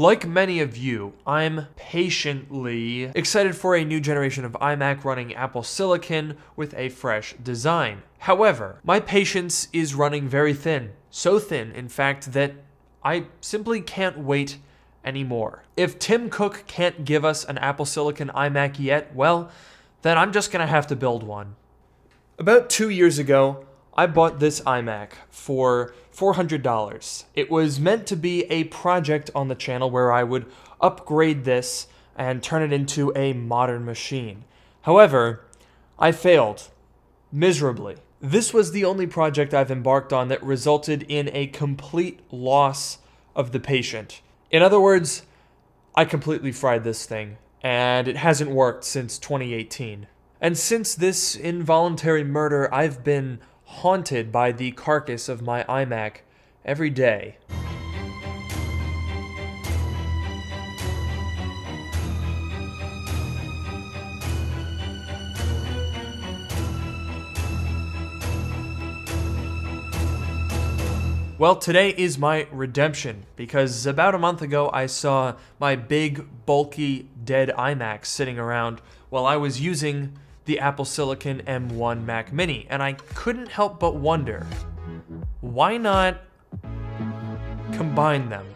Like many of you, I'm patiently excited for a new generation of iMac running Apple Silicon with a fresh design. However, my patience is running very thin. So thin, in fact, that I simply can't wait anymore. If Tim Cook can't give us an Apple Silicon iMac yet, well, then I'm just gonna have to build one. About two years ago, I bought this iMac for $400. It was meant to be a project on the channel where I would upgrade this and turn it into a modern machine. However, I failed miserably. This was the only project I've embarked on that resulted in a complete loss of the patient. In other words, I completely fried this thing, and it hasn't worked since 2018. And since this involuntary murder, I've been haunted by the carcass of my iMac every day. Well, today is my redemption because about a month ago I saw my big, bulky, dead iMac sitting around while I was using the Apple Silicon M1 Mac Mini, and I couldn't help but wonder why not combine them?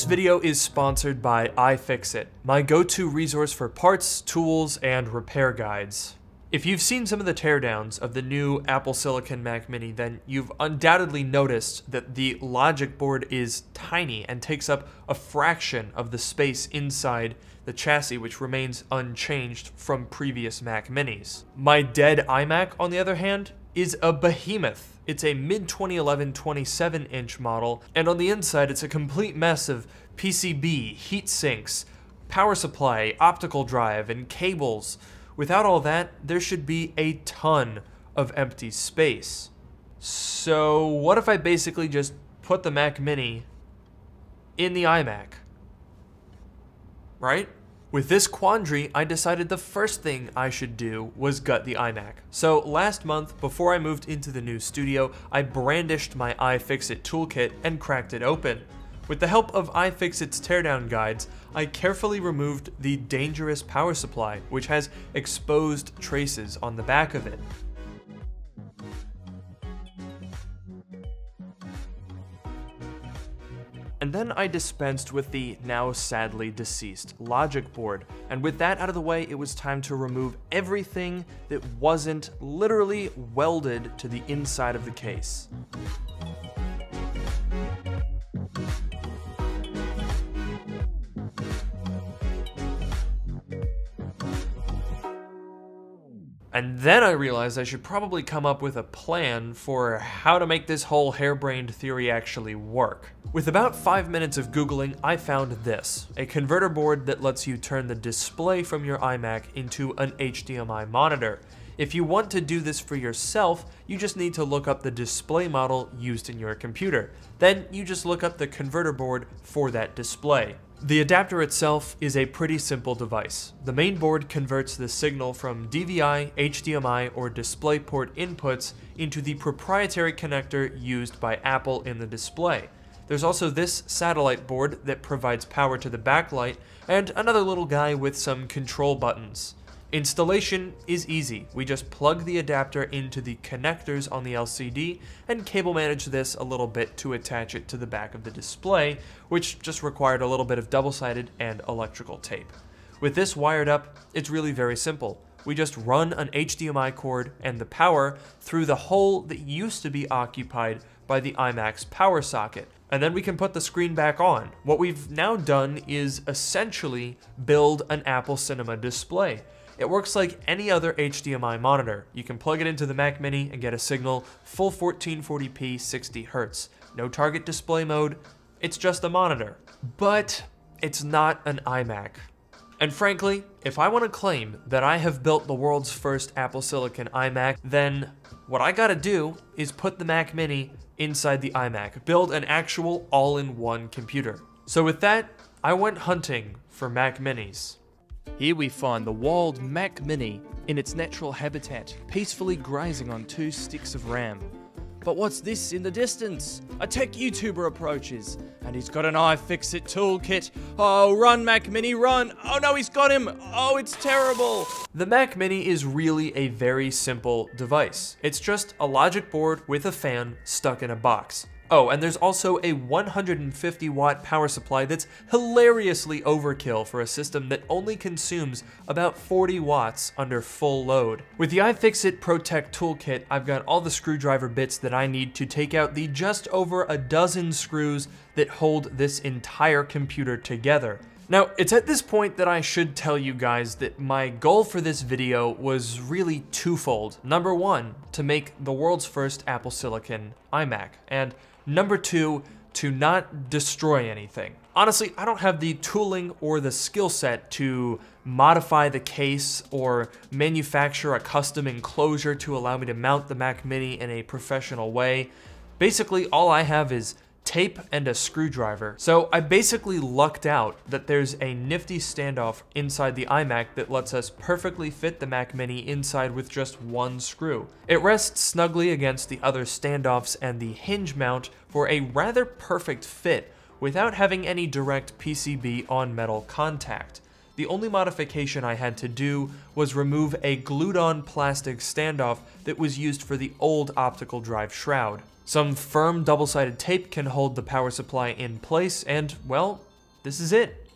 This video is sponsored by iFixit, my go-to resource for parts, tools, and repair guides. If you've seen some of the teardowns of the new Apple Silicon Mac Mini, then you've undoubtedly noticed that the logic board is tiny and takes up a fraction of the space inside the chassis, which remains unchanged from previous Mac Minis. My dead iMac, on the other hand, is a behemoth. It's a mid 2011 27 inch model, and on the inside, it's a complete mess of PCB, heat sinks, power supply, optical drive, and cables. Without all that, there should be a ton of empty space. So, what if I basically just put the Mac Mini in the iMac? Right? With this quandary, I decided the first thing I should do was gut the iMac. So last month, before I moved into the new studio, I brandished my iFixit toolkit and cracked it open. With the help of iFixit's teardown guides, I carefully removed the dangerous power supply, which has exposed traces on the back of it. And then I dispensed with the now sadly deceased logic board. And with that out of the way, it was time to remove everything that wasn't literally welded to the inside of the case. And then I realized I should probably come up with a plan for how to make this whole harebrained theory actually work. With about 5 minutes of googling, I found this, a converter board that lets you turn the display from your iMac into an HDMI monitor. If you want to do this for yourself, you just need to look up the display model used in your computer. Then you just look up the converter board for that display. The adapter itself is a pretty simple device. The main board converts the signal from DVI, HDMI, or DisplayPort inputs into the proprietary connector used by Apple in the display. There's also this satellite board that provides power to the backlight, and another little guy with some control buttons. Installation is easy. We just plug the adapter into the connectors on the LCD and cable manage this a little bit to attach it to the back of the display, which just required a little bit of double-sided and electrical tape. With this wired up, it's really very simple. We just run an HDMI cord and the power through the hole that used to be occupied by the iMac's power socket. And then we can put the screen back on. What we've now done is essentially build an Apple Cinema display. It works like any other HDMI monitor. You can plug it into the Mac Mini and get a signal full 1440p 60Hz. No target display mode, it's just a monitor. But it's not an iMac. And frankly, if I want to claim that I have built the world's first Apple Silicon iMac, then what I gotta do is put the Mac Mini inside the iMac, build an actual all-in-one computer. So with that, I went hunting for Mac Minis. Here we find the wild Mac Mini in its natural habitat, peacefully grazing on two sticks of RAM. But what's this in the distance? A tech YouTuber approaches, and he's got an iFixit toolkit. Oh, run, Mac Mini, run! Oh no, he's got him! Oh, it's terrible! The Mac Mini is really a very simple device. It's just a logic board with a fan stuck in a box. Oh, and there's also a 150 watt power supply that's hilariously overkill for a system that only consumes about 40 watts under full load. With the iFixit ProTech toolkit, I've got all the screwdriver bits that I need to take out the just over a dozen screws that hold this entire computer together. Now, it's at this point that I should tell you guys that my goal for this video was really twofold. Number one, to make the world's first Apple Silicon iMac, and Number two, to not destroy anything. Honestly, I don't have the tooling or the skill set to modify the case or manufacture a custom enclosure to allow me to mount the Mac Mini in a professional way. Basically, all I have is tape and a screwdriver. So I basically lucked out that there's a nifty standoff inside the iMac that lets us perfectly fit the Mac Mini inside with just one screw. It rests snugly against the other standoffs and the hinge mount for a rather perfect fit without having any direct PCB on metal contact. The only modification I had to do was remove a glued-on plastic standoff that was used for the old optical drive shroud. Some firm double-sided tape can hold the power supply in place, and, well, this is it.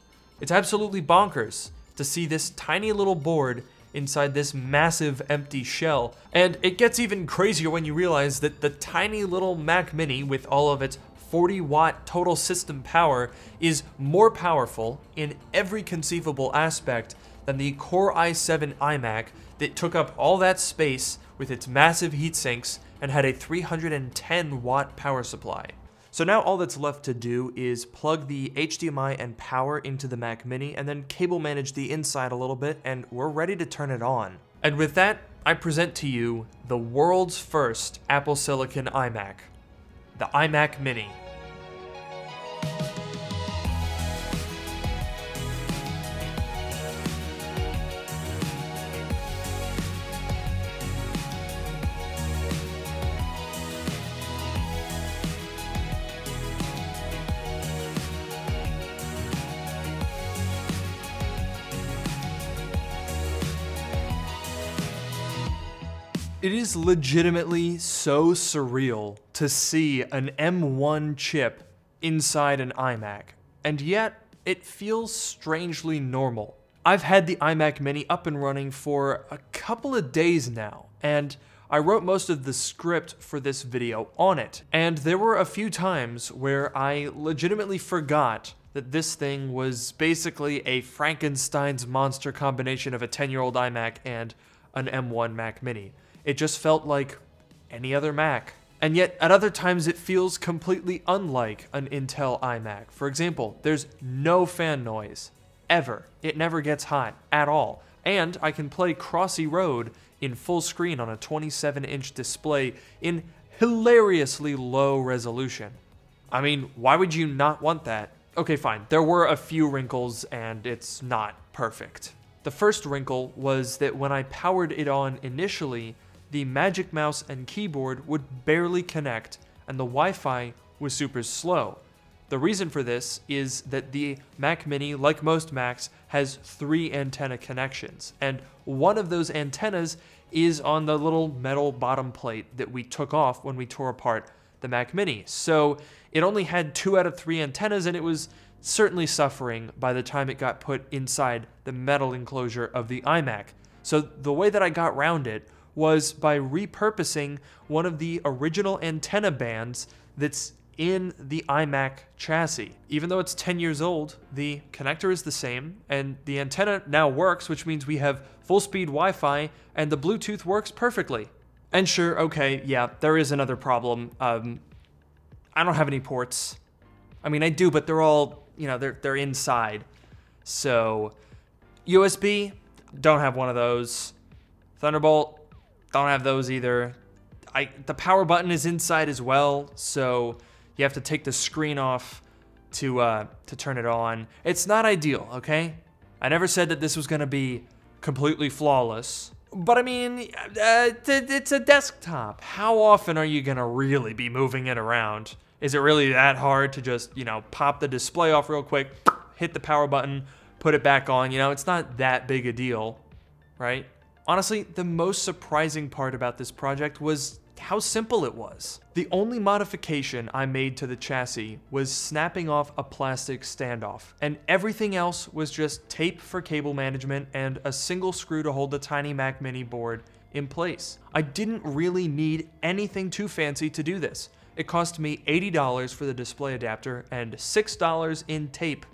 It's absolutely bonkers to see this tiny little board inside this massive empty shell, and it gets even crazier when you realize that the tiny little Mac Mini with all of its 40 watt total system power is more powerful in every conceivable aspect than the Core i7 iMac that took up all that space with its massive heat sinks and had a 310 watt power supply. So now all that's left to do is plug the HDMI and power into the Mac Mini and then cable manage the inside a little bit and we're ready to turn it on. And with that, I present to you the world's first Apple Silicon iMac, the iMac Mini. It is legitimately so surreal to see an M1 chip inside an iMac, and yet it feels strangely normal. I've had the iMac Mini up and running for a couple of days now, and I wrote most of the script for this video on it, and there were a few times where I legitimately forgot that this thing was basically a Frankenstein's monster combination of a 10 year old iMac and an M1 Mac Mini. It just felt like any other Mac. And yet, at other times, it feels completely unlike an Intel iMac. For example, there's no fan noise, ever. It never gets hot at all. And I can play Crossy Road in full screen on a 27 inch display in hilariously low resolution. I mean, why would you not want that? Okay, fine. There were a few wrinkles, and it's not perfect. The first wrinkle was that when I powered it on initially, the Magic Mouse and keyboard would barely connect, and the Wi-Fi was super slow. The reason for this is that the Mac Mini, like most Macs, has three antenna connections, and one of those antennas is on the little metal bottom plate that we took off when we tore apart the Mac Mini. So it only had two out of three antennas, and it was certainly suffering by the time it got put inside the metal enclosure of the iMac. So the way that I got around it was by repurposing one of the original antenna bands that's in the iMac chassis. Even though it's 10 years old, the connector is the same, and the antenna now works, which means we have full speed Wi Fi, and the Bluetooth works perfectly. And sure, okay, yeah, there is another problem. Um, I don't have any ports. I mean, I do, but they're all, you know, they're, they're inside. So USB, don't have one of those. Thunderbolt, don't have those either. I the power button is inside as well, so you have to take the screen off to uh, to turn it on. It's not ideal, okay? I never said that this was gonna be completely flawless, but I mean, uh, it's a desktop. How often are you gonna really be moving it around? Is it really that hard to just you know pop the display off real quick, hit the power button, put it back on? You know, it's not that big a deal, right? Honestly, the most surprising part about this project was how simple it was. The only modification I made to the chassis was snapping off a plastic standoff, and everything else was just tape for cable management and a single screw to hold the tiny Mac Mini board in place. I didn't really need anything too fancy to do this. It cost me $80 for the display adapter and $6 in tape.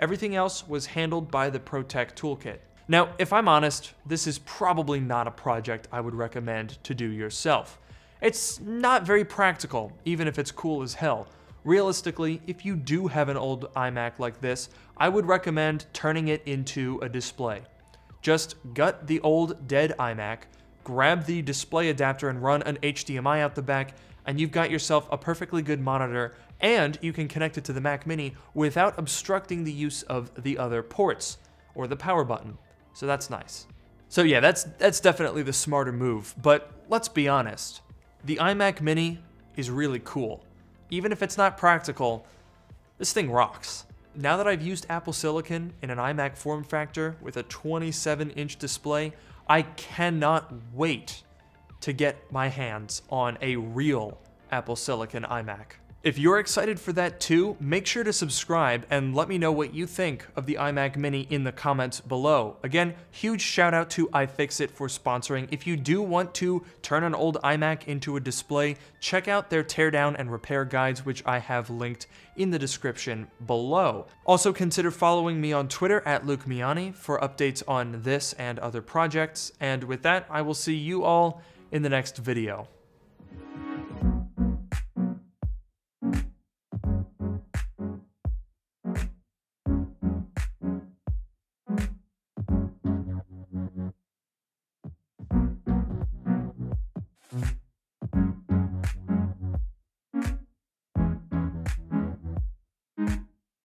Everything else was handled by the ProTech toolkit. Now, if I'm honest, this is probably not a project I would recommend to do yourself. It's not very practical, even if it's cool as hell. Realistically, if you do have an old iMac like this, I would recommend turning it into a display. Just gut the old dead iMac, grab the display adapter and run an HDMI out the back, and you've got yourself a perfectly good monitor, and you can connect it to the Mac Mini without obstructing the use of the other ports, or the power button. So that's nice. So yeah, that's, that's definitely the smarter move, but let's be honest. The iMac Mini is really cool. Even if it's not practical, this thing rocks. Now that I've used Apple Silicon in an iMac form factor with a 27 inch display, I cannot wait to get my hands on a real Apple Silicon iMac. If you're excited for that too, make sure to subscribe and let me know what you think of the iMac Mini in the comments below. Again, huge shout out to iFixit for sponsoring. If you do want to turn an old iMac into a display, check out their teardown and repair guides, which I have linked in the description below. Also consider following me on Twitter at Luke Miani for updates on this and other projects. And with that, I will see you all in the next video.